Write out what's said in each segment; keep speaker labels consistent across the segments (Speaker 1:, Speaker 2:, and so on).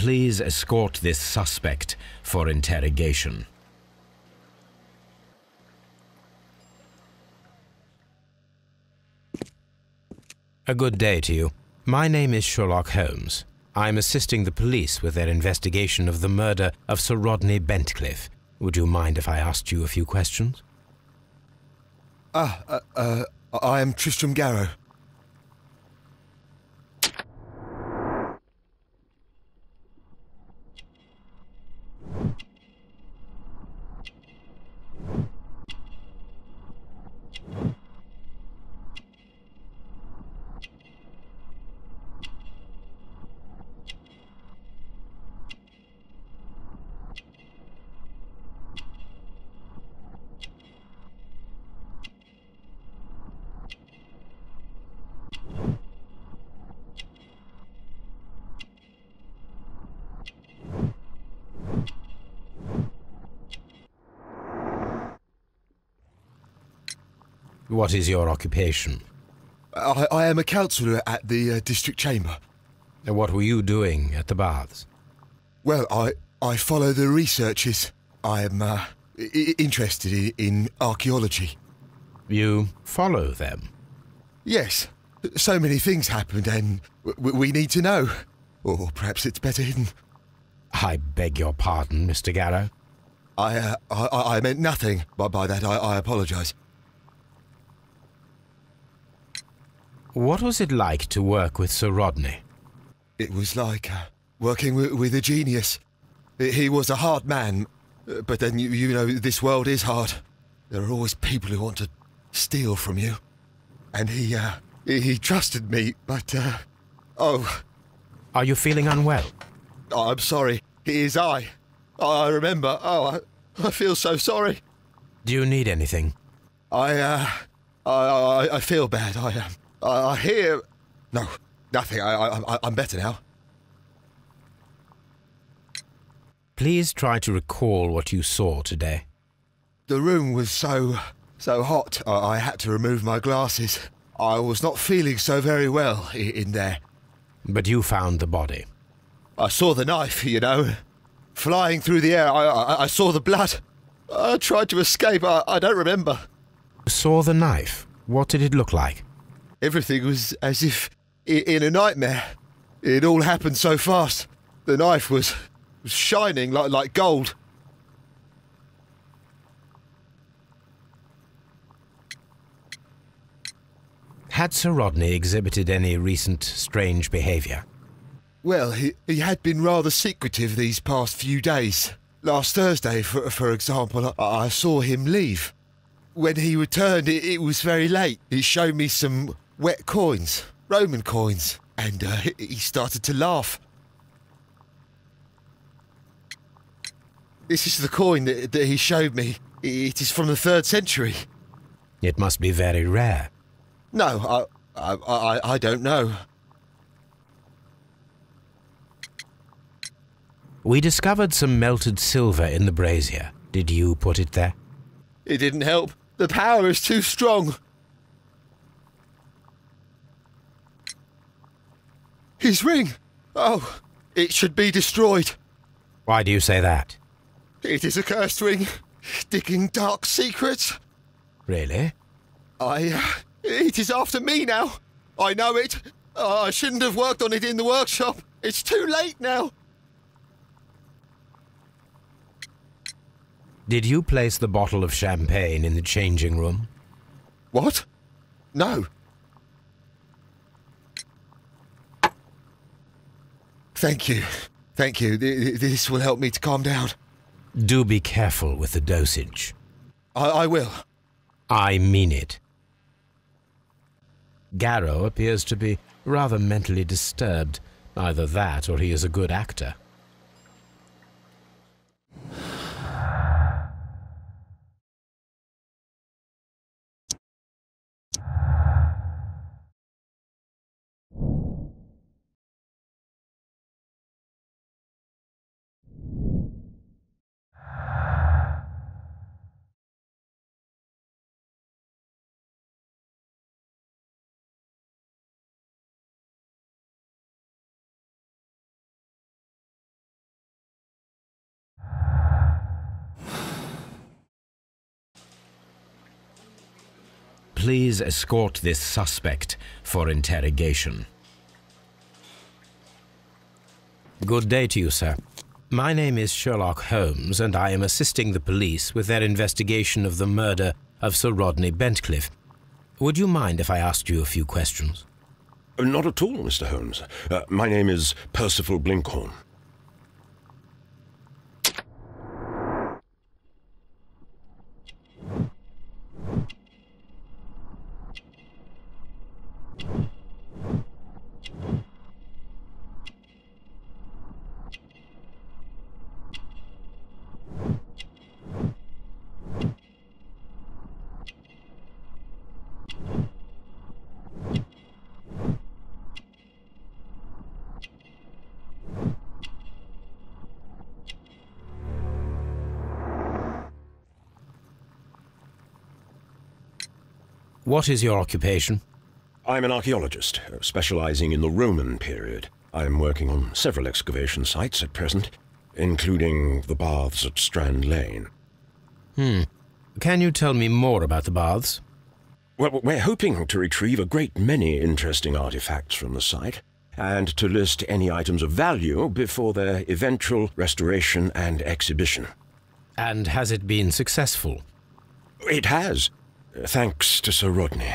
Speaker 1: Please escort this suspect for interrogation. A good day to you. My name is Sherlock Holmes. I am assisting the police with their investigation of the murder of Sir Rodney Bentcliffe. Would you mind if I asked you a few questions?
Speaker 2: Ah, uh, uh, I am Tristram Garrow.
Speaker 1: What is your occupation?
Speaker 2: I, I am a councillor at the uh, district chamber.
Speaker 1: And what were you doing at the baths?
Speaker 2: Well, I, I follow the researches. I am uh, I- interested in, in archaeology.
Speaker 1: You follow them?
Speaker 2: Yes. So many things happened and w- we need to know. Or perhaps it's better hidden.
Speaker 1: I beg your pardon, Mr. Garrow.
Speaker 2: I, uh, I, I meant nothing by, by that. I, I apologise.
Speaker 1: What was it like to work with Sir Rodney?
Speaker 2: It was like uh, working with, with a genius. He was a hard man, uh, but then you, you know this world is hard. There are always people who want to steal from you, and he uh, he, trusted me. But uh, oh,
Speaker 1: Are you feeling unwell?
Speaker 2: I'm sorry. It is I. I remember. Oh, I, I feel so sorry.
Speaker 1: Do you need anything?
Speaker 2: I uh, I I, I feel bad. I um, I, I hear. No, nothing. I, I I'm better now.
Speaker 1: Please try to recall what you saw today.
Speaker 2: The room was so so hot. I, I had to remove my glasses. I was not feeling so very well in there.
Speaker 1: But you found the body.
Speaker 2: I saw the knife, you know, flying through the air. I I, I saw the blood. I tried to escape. I, I don't remember.
Speaker 1: Saw the knife. What did it look like?
Speaker 2: Everything was as if in a nightmare. It all happened so fast. The knife was, was shining like like gold.
Speaker 1: Had Sir Rodney exhibited any recent strange behaviour?
Speaker 2: Well, he, he had been rather secretive these past few days. Last Thursday, for, for example, I, I saw him leave. When he returned, it, it was very late. He showed me some wet coins, Roman coins, and uh, he- started to laugh. This is the coin that, that he showed me. It is from the third century.
Speaker 1: It must be very rare.
Speaker 2: No, I, I, I, I don't know.
Speaker 1: We discovered some melted silver in the brazier. Did you put it there?
Speaker 2: It didn't help. The power is too strong. His ring! Oh, it should be destroyed.
Speaker 1: Why do you say that?
Speaker 2: It is a cursed ring, digging dark secrets.
Speaker 1: Really?
Speaker 2: I. Uh, it is after me now. I know it. Uh, I shouldn't have worked on it in the workshop. It's too late now.
Speaker 1: Did you place the bottle of champagne in the changing room?
Speaker 2: What? No. Thank you. Thank you. Th- th- This will help me to calm down.
Speaker 1: Do be careful with the dosage.
Speaker 2: I, I will.
Speaker 1: I mean it. Garrow appears to be rather mentally disturbed. Either that or he is a good actor. Please escort this suspect for interrogation? Good day to you, sir. My name is Sherlock Holmes, and I am assisting the police with their investigation of the murder of Sir Rodney Bentcliffe. Would you mind if I asked you a few questions?
Speaker 3: Not at all, Mr. Holmes. Uh, my name is Percival Blinkhorn.
Speaker 1: What is your occupation?
Speaker 3: I'm an archaeologist, specializing in the Roman period. I'm working on several excavation sites at present, including the baths at Strand Lane. Hmm.
Speaker 1: Can you tell me more about the baths?
Speaker 3: Well, we're hoping to retrieve a great many interesting artifacts from the site, and to list any items of value before their eventual restoration and exhibition.
Speaker 1: And has it been successful?
Speaker 3: It has, thanks to Sir Rodney.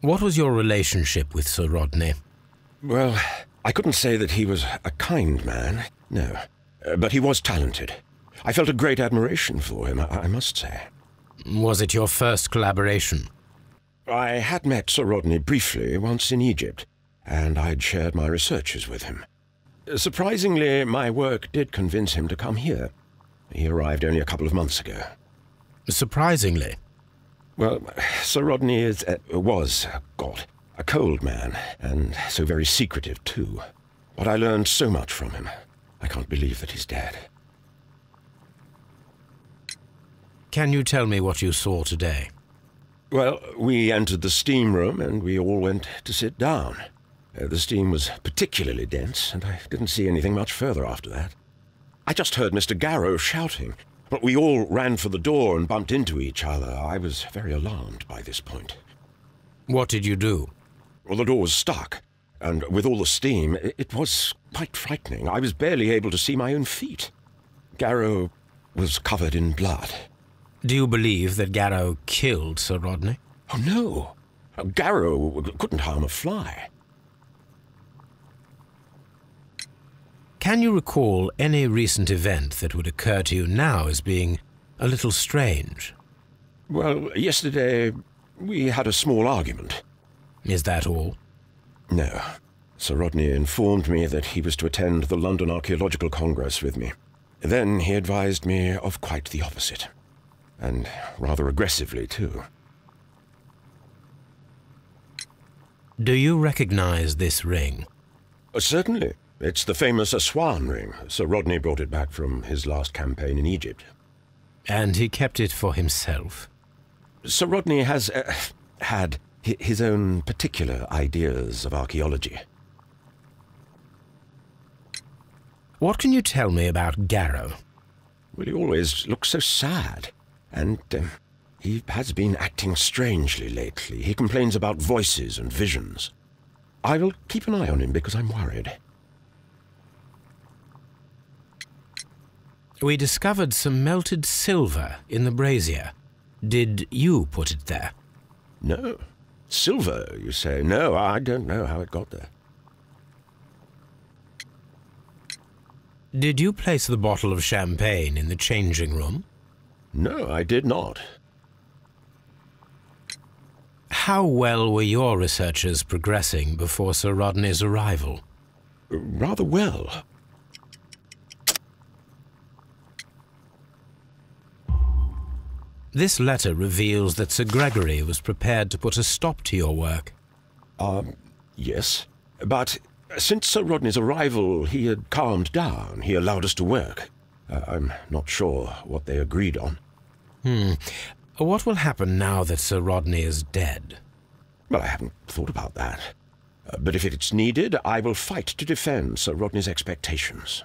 Speaker 1: What was your relationship with Sir Rodney?
Speaker 3: Well, I couldn't say that he was a kind man, no. Uh, but he was talented. I felt a great admiration for him, I, I must say.
Speaker 1: Was it your first collaboration?
Speaker 3: I had met Sir Rodney briefly once in Egypt, and I'd shared my researches with him. Surprisingly, my work did convince him to come here. He arrived only a couple of months ago.
Speaker 1: Surprisingly.
Speaker 3: Well, Sir Rodney is, uh, was, God, a cold man, and so very secretive, too. But I learned so much from him. I can't believe that he's dead.
Speaker 1: Can you tell me what you saw today?
Speaker 3: Well, we entered the steam room and we all went to sit down. Uh, the steam was particularly dense, and I didn't see anything much further after that. I just heard Mr. Garrow shouting, but we all ran for the door and bumped into each other. I was very alarmed by this point.
Speaker 1: What did you do?
Speaker 3: Well, the door was stuck, and with all the steam, it was quite frightening. I was barely able to see my own feet. Garrow was covered in blood.
Speaker 1: Do you believe that Garrow killed Sir Rodney?
Speaker 3: Oh, no. Garrow couldn't harm a fly.
Speaker 1: Can you recall any recent event that would occur to you now as being a little strange?
Speaker 3: Well, yesterday we had a small argument.
Speaker 1: Is that all?
Speaker 3: No. Sir Rodney informed me that he was to attend the London Archaeological Congress with me. Then he advised me of quite the opposite. And rather aggressively, too.
Speaker 1: Do you recognize this ring?
Speaker 3: Uh, certainly. It's the famous Aswan ring. Sir Rodney brought it back from his last campaign in Egypt.
Speaker 1: And he kept it for himself.
Speaker 3: Sir Rodney has uh, had his own particular ideas of archaeology.
Speaker 1: What can you tell me about Garrow?
Speaker 3: Well, he always looks so sad. And um, he has been acting strangely lately. He complains about voices and visions. I will keep an eye on him because I'm worried.
Speaker 1: We discovered some melted silver in the brazier. Did you put it there?
Speaker 3: No. Silver, you say? No, I don't know how it got there.
Speaker 1: Did you place the bottle of champagne in the changing room?
Speaker 3: No, I did not.
Speaker 1: How well were your researchers progressing before Sir Rodney's arrival?
Speaker 3: Rather well.
Speaker 1: This letter reveals that Sir Gregory was prepared to put a stop to your work.
Speaker 3: Um, yes. But since Sir Rodney's arrival, he had calmed down. He allowed us to work. Uh, I'm not sure what they agreed on.
Speaker 1: What will happen now that Sir Rodney is dead?
Speaker 3: Well, I haven't thought about that. Uh, but if it's needed, I will fight to defend Sir Rodney's expectations.